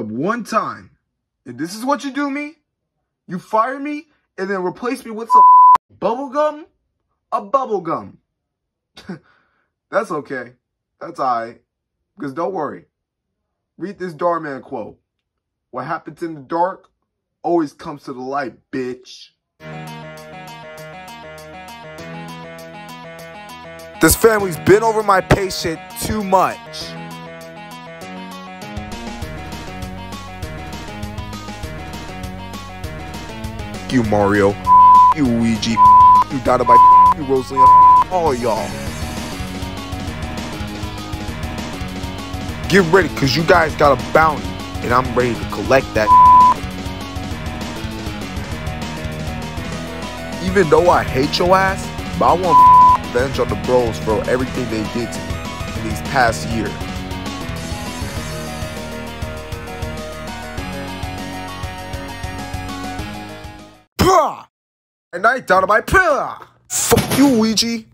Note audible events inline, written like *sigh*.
up one time, and this is what you do me, you fire me, and then replace me with some *laughs* bubble gum, a bubble gum. *laughs* That's okay. That's alright. Because don't worry. Read this Darman quote. What happens in the dark always comes to the light, bitch. This family's been over my patient too much. You, Mario. you, Luigi. you, Dynamite. you, Rosalina. all y'all. Get ready, because you guys got a bounty, and I'm ready to collect that. Even though I hate your ass, but I want revenge on the bros for everything they did to me in these past years. And I thought about Fuck you, Ouija.